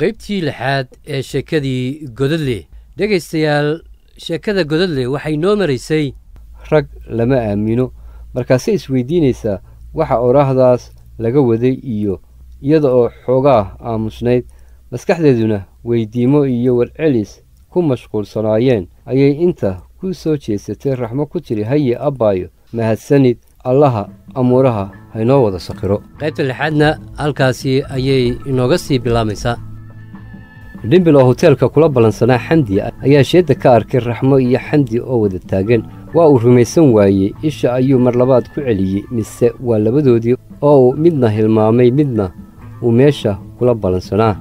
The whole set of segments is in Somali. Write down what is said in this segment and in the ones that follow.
qaybtii lixaad ee sheekadii godadle. Dhegaystayaal sheekada godadle waxay noo maraysay rag lama aamino markaasay isweydiinaysaa waxa oraahdaas laga waday iyo iyada oo xoogaa aamusnayd maskaxdeeduna weydiimo iyo warcelis ku mashquulsanaayeen. Ayay inta ku soo jeesatay raxmo ku tiri haye abbaayo mahadsanid allaha amuuraha haynoo wada saqiro qaybta lixaadna halkaasi ayay inooga sii bilaamaysaa dhimbil oo hoteelka kula ballansanaa xamdi ayaa sheedda ka arkay raxmo iyo xamdi oo wada taagan. Waa uu rumaysan waayey isha ayuu mar labaad ku celiyey mise waa labadoodii oo uu midna hilmaamay midna uu meesha kula ballansanaa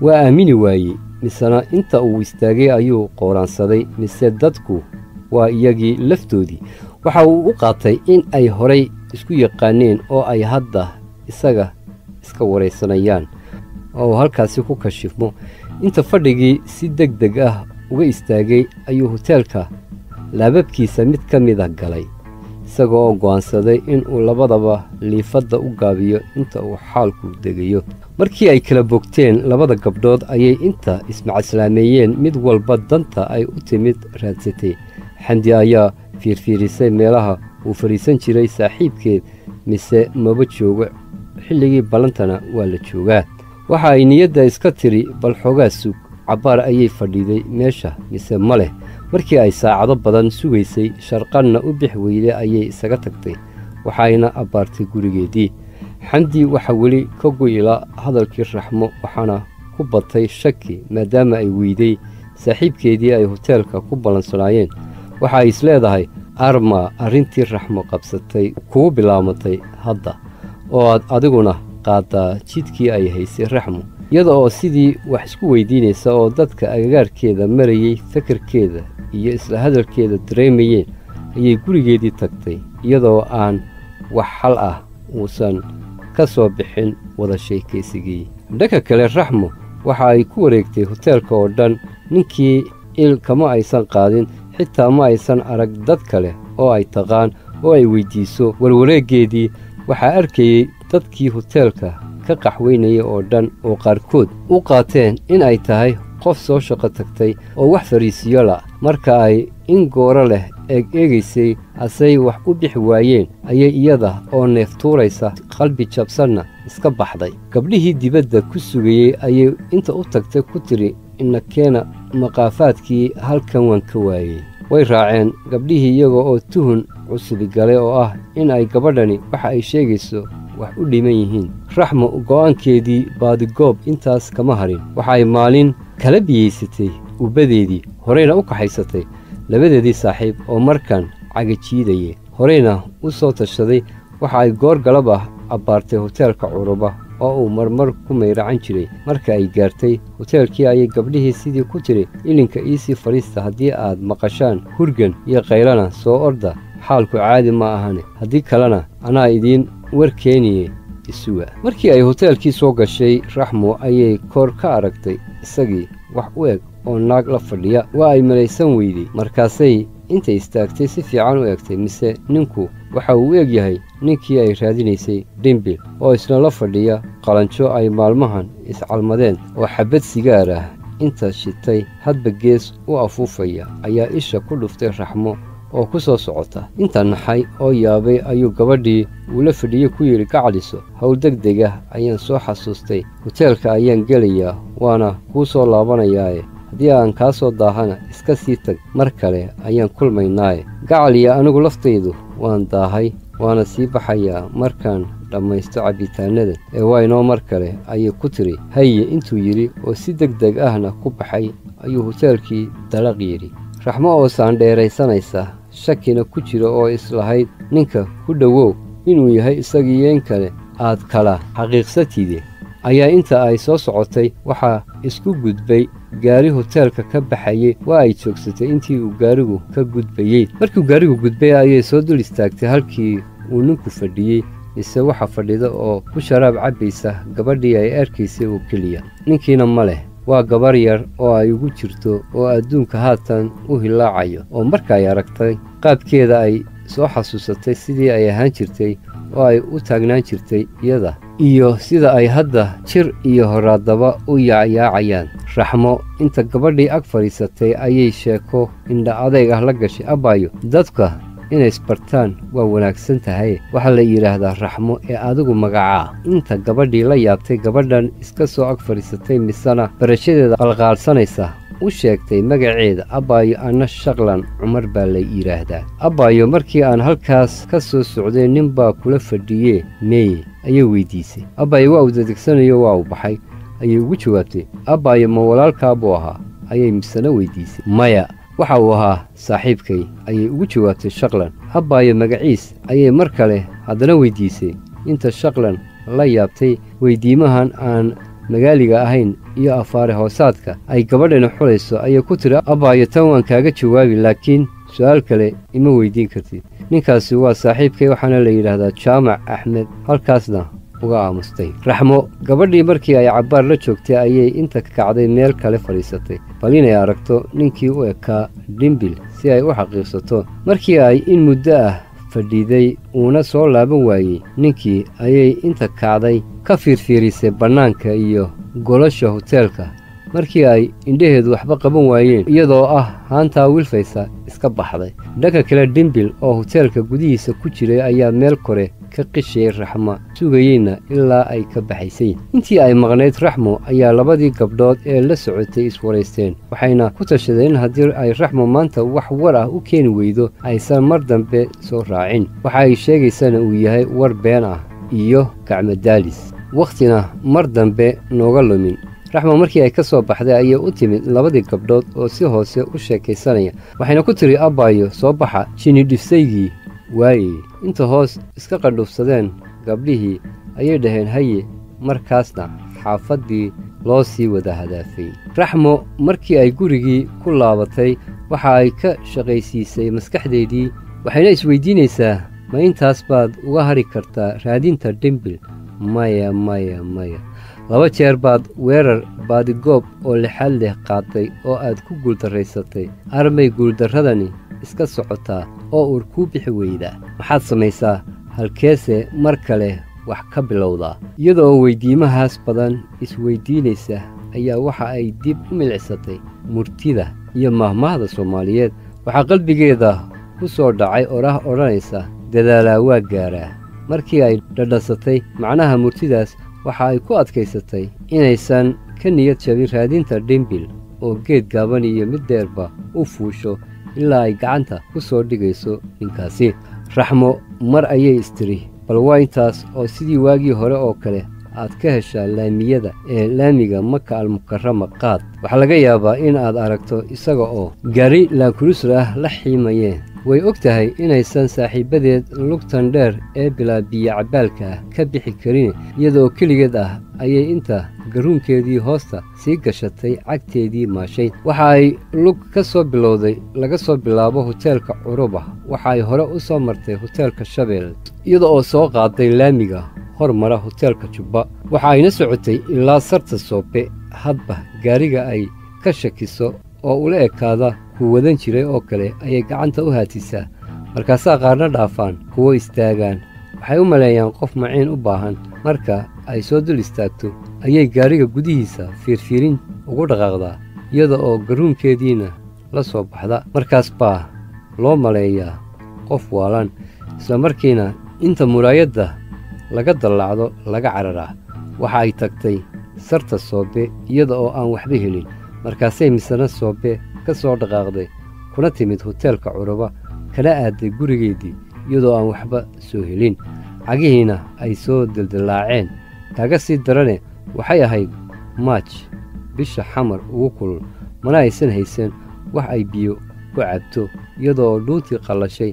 waa aamini waayey misena inta uu istaagay ayuu qooraansaday mise dadku waa iyagii laftoodii. Waxa uu u qaatay in ay horay isku yaqaaneen oo ay hadda isaga iska waraysanayaan oo uu halkaasi ku kashifmo inta fadhigii si deg deg ah uga istaagay ayuu hoteelka laababkiisa mid ka mida galay isaga oo go'aansaday inuu labadaba liifadda u gaabiyo inta uu xaalku degayo. Markii ay kala bogteen labada gabdhood ayay inta ismacaslaameeyeen mid walba danta ay u timid raadsatay xamdi ayaa fiirfiirisay meelaha uu fadhiisan jiray saaxiibkeed mise maba joogo xilligii ballantana waa la joogaa waxa ay niyadda iska tiri bal xoogaa sug cabbaar ayay fadhiiday meesha mise ma leh. Markii ay saacado badan sugaysay sharqanna u bix weyday ayay isaga tagtay. Waxayna abbaartay gurigeedii. Xamdi waxa weli ka go'ila hadalkii raxmo waxaana ku batay shaki maadaama ay weyday saaxiibkeedii ay hoteelka ku ballansanaayeen waxa ay isleedahay arma arrintii raxmo qabsatay kugu bilaamatay hadda oo aad adiguna qaaddaa jidkii ay haysay raxmo iyada oo sidii wax isku weydiinaysa oo dadka agagaarkeeda marayey fakarkeeda iyo isla hadalkeeda dareemayeen ayay gurigeedii tagtay iyadoo aan wax xal ah uusan ka soo bixin wada sheekaysigii. Dhanka kale raxmo waxa ay ku wareegtay hoteelka oo dhan ninkii il kama aysan qaadin xitaa ma aysan arag dad kale oo ay taqaan oo ay weyddiiso warwareeggeedii waxaa arkayey dadkii hoteelka ka qaxweynaya oo dhan oo qaarkood u qaateen in ay tahay qof soo shaqo tagtay oo wax fariisiyo la. Marka ay in gooro leh eeg eegaysay asay wax u bixi waayeen ayay iyada oo neef tuuraysa qalbi jabsanna iska baxday. Gabdhihii dibadda ku sugayey ayay inta u tagtay ku tiri inakeena maqaafaadkii halkan waan ka waayey way raaceen gabdhihii iyaga oo tuhun cusubi galay oo ah in ay gabadhani waxa ay sheegayso wax u dhiman yihiin raxmo go'aankeedii baadigoob intaas kama harin. Waxa ay maalin kala biyeysatay ubbadeedii horeyna u kaxaysatay labadeedii saaxiib oo markan cagajiidayay horeyna u soo tashaday waxa ay goor galab ah abbaartay hoteelka curuba oo uu marmar ku mayracan jiray. Marka ay gaartay hoteelkii ayay gabdhihii sidii ku tiri ilinka iisii fadhiista haddii aad maqashaan hurgan iyo kaylana soo orda xaalku caadi ma ahane. Haddii kalena anaa idiin warkeeniye isuga. Markii ay hoteelkii soo gashay raxmo ayay kor ka aragtay isagii wax u eg oo naag la fadhiya. Waa ay malaysan weyday markaasay intay istaagtay si fiican u egtay mise ninku waxa uu u eg yahay ninkii ay raadinaysay dhimbil oo isna la fadhiya qalanjo ay maalmahan iscalmadeen oo xabbad sigaar ah. Inta shitay hadba gees u afuufaya ayaa isha ku dhuftay raxmo oo ku soo socota. Inta naxay oo yaabay ayuu gabadhii uu la fadhiyey ku yidhi gacaliso howl deg deg ah ayaan soo xasuustay. Hoteelka ayaan gelayaa waana kuu soo laabanayaaye haddii aan kaa soo daahana iska sii tag. Mar kale ayaan kulmaynaaye gacal iyo anigu laftaydu waan daahay waana sii baxayaa. Markaan dhammaysto cabbitaanada ee waa inoo mar kale ayay ku tiri haye intuu yidhi oo si deg deg ahna ku baxay ayuu hoteelkii dalaq yidhi. Raxmo oo saandheeraysanaysa shakina ku jira oo islahayd ninka ku dhowow inuu yahay isagiiyo in kale aad kala xaqiiqsatide ayaa inta ay soo socotay waxaa isku gudbay gaari hoteelka ka baxayey waa ay joogsatay intii uu gaarigu ka gudbayey markiiu gaarigu gudbay ayay soo dul istaagtay halkii uu ninku fadhiyey mise waxa fadhida oo ku sharaab cabbaysa gabadhii ay arkaysay oo keliya. Ninkiina ma leh waa gabar yar oo ay ugu jirto oo adduunka haatan u hilaacayo oo marka ay aragtay qaabkeeda ay soo xasuusatay sidii ay ahaan jirtay oo ay u taagnaan jirtay iyada iyo sida ay hadda jir iyo horaadaba u yaacyaacayaan raxmo inta gabadhii ag fadhiisatay ayay sheeko indha adayg ah la gashay abbaayo dadka inay isbartaan waa wanaagsan tahay. Waxaa la yidhaahdaa raxmo ee adigu magacaa. Inta gabadhii la yaabtay gabadhan iska soo ag fadhiisatay misena barashadeeda qalqaalsanaysa. U sheegtay magaceeda abbaayo anna shaqlan cumar baa la yidhaahdaa abbaayo markii aan halkaas ka soo socday nin baa kula fadhiyee meeye ayay weyddiisay abbaayo waa uu dadegsanayo waa uu baxay ayay ugu jawaabtay. Abbaayo ma walaalkaa buu ahaa ayay misena weyddiisay maya waxa uu ahaa saaxiibkay ayay ugu jawaabtay shaqlan. Abbaayo magaciis ayay mar kale haddana weyddiisay inta shaqlan la yaabtay weyddiimahan aan magaaliga ahayn iyo afaare hoosaadka ay gabadhani xulayso ayay ku tiri abbaayo tan waan kaaga jawaabi laakiin su'aal kale ima weyddiin kartid. Ninkaasi waa saaxiibkay waxaana la yidhaahdaa jaamac axmed. Halkaasna uga aamustay raxmo gabadhii markii ay cabbaar la joogtay ayay inta ka kacday meel kale fadhiisatay. Bal inay aragto ninkii u ekaa dhimbil si ay u xaqiiqsato. Markii ay in muddo ah fadhiiday uuna soo laaban waayey. Ninkii ayay inta kacday ka fiirfiirisay bannaanka iyo golasha hoteelka markii ay indhaheedu waxba qaban waayeen iyadoo ah haantaa wilfaysa iska baxday. Dhanka kale dhimbil oo hoteelka gudihiisa ku jiray ayaa meel kore ka qishayay raxmo sugayeyna ilaa ay ka baxaysay intii ay maqnayd raxmo ayaa labadii gabdhood ee la socotay iswaraysteen waxayna ku tashadeen in haddii ay raxmo maanta wax war ah u keeni weydo aysan mar dambe soo raacin. Waxa ay sheegaysana uu yahay war been ah iyo gacmadaalis wakhtina mar dambe nooga lumin raxmo markii ay ka soo baxday ayay u timid labadii gabdhood oo si hoose u sheekaysanaya waxayna ku tiri abbaayo soo baxa jinidhisaygii waayey inta hoos iska qadhuufsadeen gabdhihii ayay dhaheen haye markaasna xaafaddii loo sii wada hadaafay. Raxmo markii ay gurigii ku laabatay waxa ay ka shaqaysiisay maskaxdeedii waxayna isweyddiinaysaa ma intaas baad uga hadhi kartaa raadinta dhimbil maya maya maya laba jeer baad weerar baadigoob oo lixaad leh qaaday oo aad ku guuldarraysatay armay guuldarradani iska socotaa oo uur kuu bixi weydaa maxaad samaysaa halkeese mar kale wax ka bilowdaa iyada oo weyddiimahaas badan isweyddiinaysa ayaa waxa ay dib u milicsatay murtida iyo mahmahda soomaaliyeed. Waxaa qalbigeeda ku soo dhacay orah odhanaysa dadaalaa waa gaaraa markii ay dhadhansatay macnaha murtidaas waxa ay ku adkaysatay inaysan ka niyad jabin raadinta dhimbil oo geed gaaban iyo mid dheerba u fuusho ilaa ay gacanta ku soo dhigayso ninkaasi. Raxmo mar ayay istiri bal waa intaas oo sidii waagii hore oo kale aad ka heshaa laamiyada ee laamiga maka almukarama qaad. Waxaa laga yaabaa in aad aragto isaga oo gari laakurusra ah la xiimayeen way og tahay inaysan saaxiibbadeed lugtan dheer ee bilaabiya cabbaalka ah ka bixi karin iyadaoo keligeed ah ayay inta garuunkeedii hoosta sii gashatay cagteedii maashayd waxa ay lug ka soo bilowday laga soo bilaabo hoteelka curuba. Waxa ay hore u soo martay hoteelka shabeel iyada oo soo qaaday laamiga hor mara hoteelka jubba waxa ayna socotay ilaa sarta soobe hadba gaariga ay ka shakiso oo ula ekaada kuu wadan jiray oo kale ayay gacanta u haatisaa. Markaasaa qaarna dhaafaan kuwo istaagaan. Waxay u maleeyaan qof maciin u baahan. Marka ay soo dul istaagto ayay gaariga gudihiisa fiirfiirin ugu dhaqaaqdaa iyada oo garuunkeediina la soo baxda. Markaas baa loo maleeyaa qof waalan isla markiina inta muraayadda laga dallaacdo laga cararaa. Waxa ay tagtay sarta soobe iyada oo aan waxba helin. Markaasay misana soobe ka soo dhaqaaqday kuna timid hoteelka curuba kana aaday gurigeedii iyadoo aan waxba soo helin. Cagihiina ay soo dildillaaceen kaaga sii darane waxay ahayd maaj bisha xamar ugu kulul. Mana aysan haysan wax ay biyo ku cabto iyadoo oo dhuuntii qallashay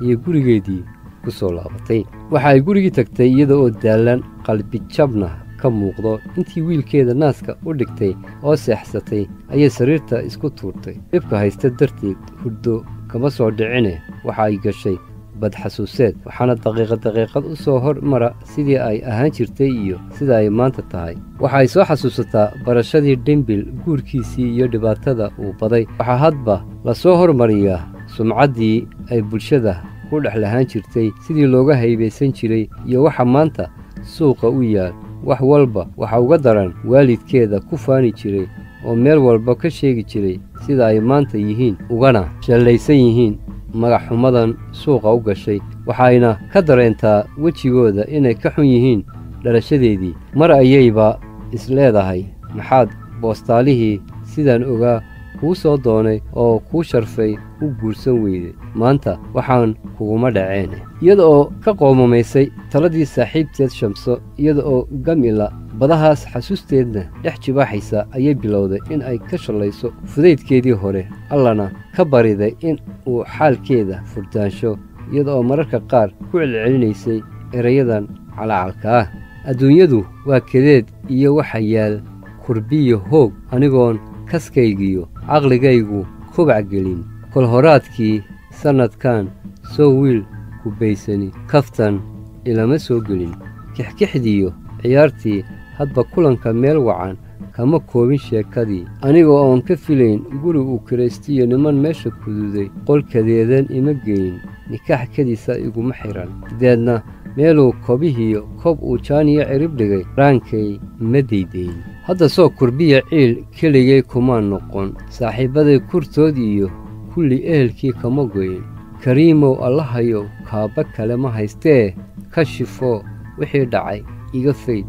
ayay gurigeedii ku soo laabatay. Waxa ay gurigii tagtay iyada oo daallan qalbijabna ka muuqdo intii wiilkeeda naaska u dhigtay oo seexsatay ayay sariirta isku tuurtay. Dhibka haysta darteed hurdo kama soo dhicine waxa ay gashay badxasuuseed waxaana daqiiqa daqiiqad u soo hor mara sidii ay ahaan jirtay iyo sida ay maanta tahay. Waxa ay soo xasuusataa barashadii dhimbil guurkiisii iyo dhibaatada uu baday. Waxaa hadba la soo hormariyaa sumcaddii ay bulshada ku dhex lahaan jirtay sidii looga haybaysan jiray iyo waxa maanta suuqa u yaal wax walba waxa uga daran waalidkeeda ku faani jiray oo meel walba ka sheegi jiray sida ay maanta yihiin ugana shallaysan yihiin magaxxumadan suuqa u gashay waxayna ka dareentaa wejigooda inay ka xun yihiin dhalashadeedii mar ayayba isleedahay maxaad boostaalihii sidaan ogaa kuu soo doonay oo kuu sharfay u guursan weyday maanta waxaan kuguma dhaceen iyada oo ka qoomamaysay taladii saaxiibteed shamso iyada oo gamila badahaas xasuusteedna dhex jibaaxaysa ayay bilowday in ay ka shallayso fudaydkeedii hore allana ka bariday in uu xaalkeeda furdaansho iyada oo mararka qaar ku celcelinaysay erayadan calacalka ah. Adduunyadu waa kadeed iyo waxa yaal kurbiyo hoog anigoon kaskaygiyo caqligaygu kobac gelin. Kolhoraadkii sannadkan soo wiil kubaysani kaftan ilama soo gelin. Kixkixdiiyo ciyaartii hadba kulanka meel wacan kama koobin sheekadii. Aniga oon ka filayn guri uu kiraystiyo niman meesha kuduuday qolkadeedan ima geyin nikaax kadiisa iguma xihan deedna meeluu kobihiyo kob uu jaaniyo cirib dhigay raankay ma daydayn. Hadda soo kurbiya ciil keligay kuma noqon. Saaxiibbaday kurtood iyo kulli ehelkii kama goyin kariimow allahayow kaaba kale ma haystee? Ka shifo wixii dhacay iga fayd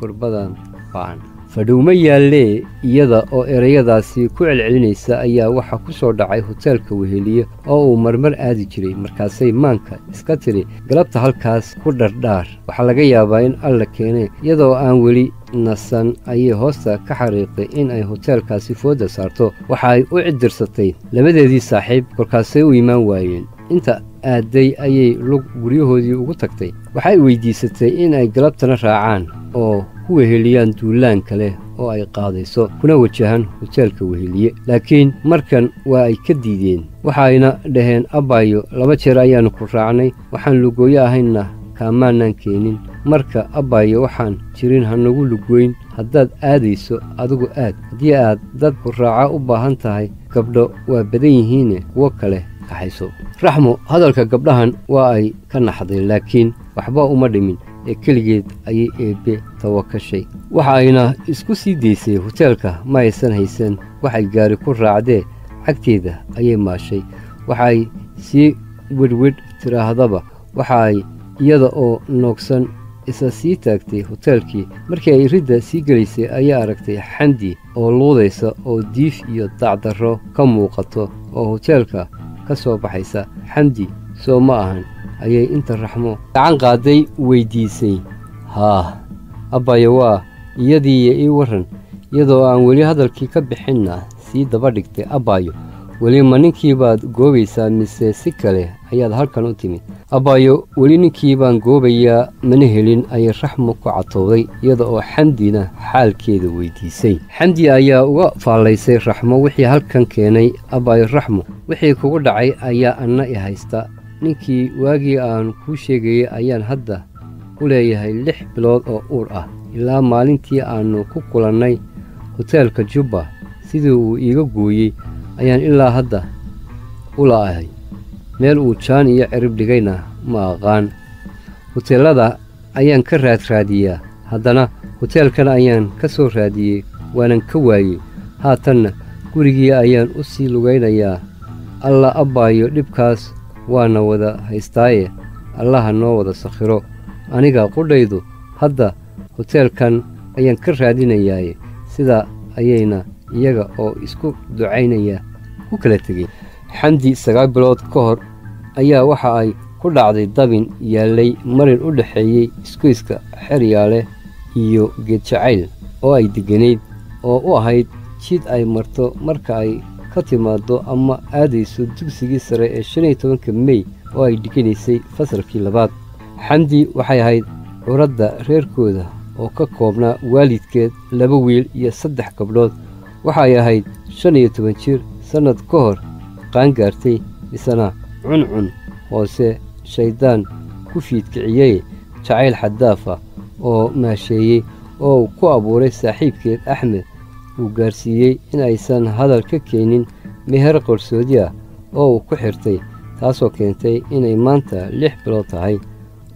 kurbadan ba'an fadhowma yaallee iyada oo erayadaasi ku celcelinaysa ayaa waxaa ku soo dhacay hoteelka weheliye oo uu marmar aadi jiray. Markaasay maanka iska tidhi galabta halkaas ku dhardhaar waxaa laga yaabaa in alla keenay iyadoo aan weli nasan ayay hoosta ka xariiqday in ay hoteelkaasi foodda saarto. Waxa ay u cidirsatay labadeedii saaxiib kolkaasay u imaan waayeen inta aadday ayay lug guryahoodii ugu tagtay. Waxay weyddiisatay in ay galabtana raacaan oo ku weheliyaan duulaan kale oo ay qaadayso kuna wajahan hoteelka weheliye. Laakiin markan waa ay ka diideen waxayna dhaheen abbayo laba jeer ayaannu ku raacnay waxaan lugooyo ahaynna kaamaanaan keenin. Marka abbayo waxaan jirin hanagu lugoyn haddaad aadayso adigu aad. Haddii aad dad ku raaca u baahan tahay gabdho waa badan yihiine kuwo kale kaxayso raxmo hadalka gabdhahan waa ay ka naxday laakiin waxba uma dhimin. Ee keligeed ayay eebbe tawakashay. Waxa ayna isku sii daysay hoteelka ma aysan haysan waxay gaari ku raacdee cagteeda ayay maashay. Waxaay sii wedhwedh tidhaahdaba waxa ay iyada oo noogsan isa sii taagtay hoteelkii. Markii ay ridda sii gelaysay ayaa aragtay xandi oo luudaysa oo diif iyo dacdarro ka muuqato oo hoteelka ka soo baxaysa. Xamdi soo ma ahan. Ayay inta raxmo. Gacan qaaday weyddiisay haah abbayo waa iyadiiyo ii warran iyadoo aan weli hadalkii ka bixinna sii daba dhigtay abbayo weli ma ninkii baad goobaysaa mise si kale ayaad halkan u timid? Abbayo weli ninkii baan goobayaa mana helin ayay raxmo ku catowday iyada oo xamdina xaalkeeda weyddiisay xamdi ayaa uga faallaysay raxmo wixii halkan keenay abbayo raxmo wixii kugu dhacay ayaa anna i haysta. Ninkii waagii aan kuu sheegayey ayaan hadda u leeyahay lix bilood oo uur ah. Ilaa maalintii aannu ku kulannay hoteelka jubba sidii uu iiga gooyey ayaan ilaa hadda u la'ahay. Meel uu jaan iyo cirib dhigayna ma aqaan. Hoteellada ayaan ka raadraadiyaa haddana hoteelkan ayaan ka soo raadiyey. Waanan ka waayey. Haatanna gurigii ayaan u sii lugaynayaa. Alla abbaayo dhibkaas waana wada haystaaye. Allaha noo wada sakhiro. Aniga qudhaydu hadda hoteelkan ayaan ka raadinayaaye. Sida ayayna iyaga oo isku ducaynaya ku kala tegey. Xamdi sagaal bilood ka hor ayaa waxa ay ku dhacday dabin yaallay marin u dhexeeyey isgoyska xeryaale iyo geedjacayl oo ay degganayd oo u ahayd jid ay marto marka ay ka timaaddo ama aadayso dugsigii sare ee shan iyo tobanka mey oo ay dhiganaysay fasalkii labaad. Xamdi waxay ahayd curadda reerkooda oo ka koobnaa waalidkeed laba wiil iyo saddex gabdhood. Waxay ahayd shan iyo toban jir sannad ka hor qaangaartay isana cuncun hoose shayddaan ku fiidkiciyey jacayl xaddaafa oo maasheeyey oo ku abuuray saaxiibkeed axmed uu gaarsiiyey in aysan hadal ka keenin meher qarsoodi ah oo uu ku xirtay taasoo keentay inay maanta lix bilood tahay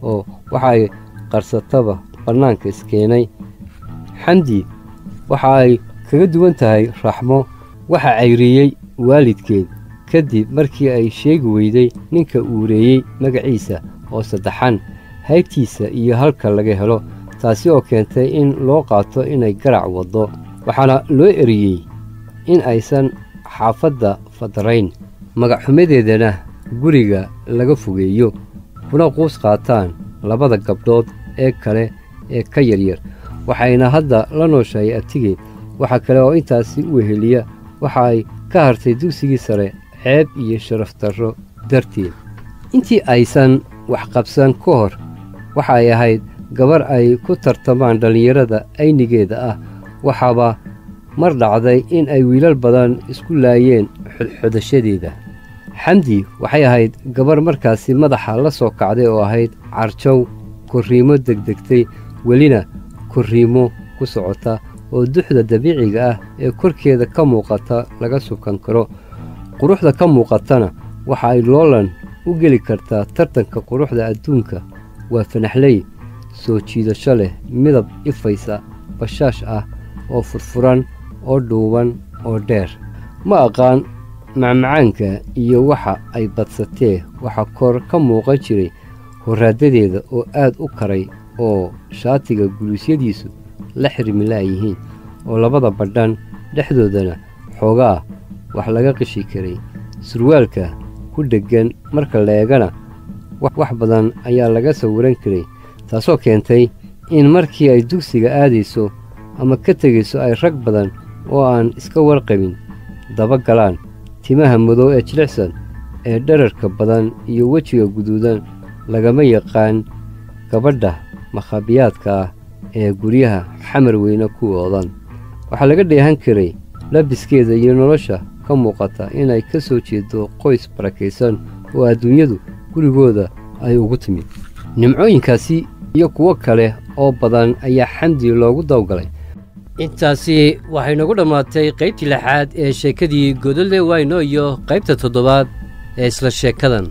oo waxaay qarsataba bannaanka iskeenay. Xamdi waxa ay kaga duwan tahay raxmo waxa cayriyey waalidkeed. Kadib markii ay sheegi weyday ninka uureeyey magaciisa oo saddexan haybtiisa iyo halka laga helo taasi oo keentay in loo qaato inay garac waddo. Waxaana loo eriyey in aysan xaafadda fadarayn. Magacxumadeedana guriga laga fogeeyo kuna quus qaataan labada gabdhood ee kale ee ka yaryar. Waxayna hadda la nooshahay abtigeed waxa kale oo intaasi u weheliya waxa ay ka hartay dugsigii sare ceeb iyo sharaf darro darteed. Intii aysan waxqabsan ka hor waxa ay ahayd gabar ay ku tartamaan dhallinyarada aynigeeda ah. Waxaaba mar dhacday in ay wiilal badan isku laayeen xodxodashadeeda xamdi waxay ahayd gabar markaasi madaxa la soo kacday oo ahayd carjow korriimo degdegtay welina korriimo ku socota oo duxda dabiiciga ah ee korkeeda ka muuqata laga subkan karo. Quruxda ka muuqatana waxa ay loolan u geli kartaa tartanka quruxda adduunka. Waa fanaxley soo jiidasho leh midab ifaysa bashaash ah oo furfuran oo dhuuban oo dheer. Ma aqaan macmacaanka iyo waxa ay badsatee waxa kor ka muuqan jiray horraadadeeda oo aad u karay oo shaatiga guluusyadiisu la xirmilaayihiin oo labada badhan dhexdoodana xoogaa wax laga qishi karay. Surwaalka ku dheggan marka la eegana wax badan ayaa laga sawiran karay taasoo keentay in markii ay dugsiga aadayso ama ka tegayso ay rag badan oo aan iska warqabin daba galaan timaha madow ee jilicsan ee dherarka badan iyo wejiga guduudan lagama yaqaan gabadha makhabiyaadka ah ee guryaha xamar weyne ku oodan waxaa laga dheehan karay labiskeeda iyo nolosha ka muuqata inay ka soo jeedo qoys barakaysan oo adduunyadu gurigooda ay ugu timid. Nimcooyinkaasi iyo kuwo kale oo badan ayaa xamdi loogu dawgalay. Intaasi waxay nagu dhammaatay qaybtii lixaad ee sheekadii godole wayno iyo qaybta toddobaad ee isla sheekadan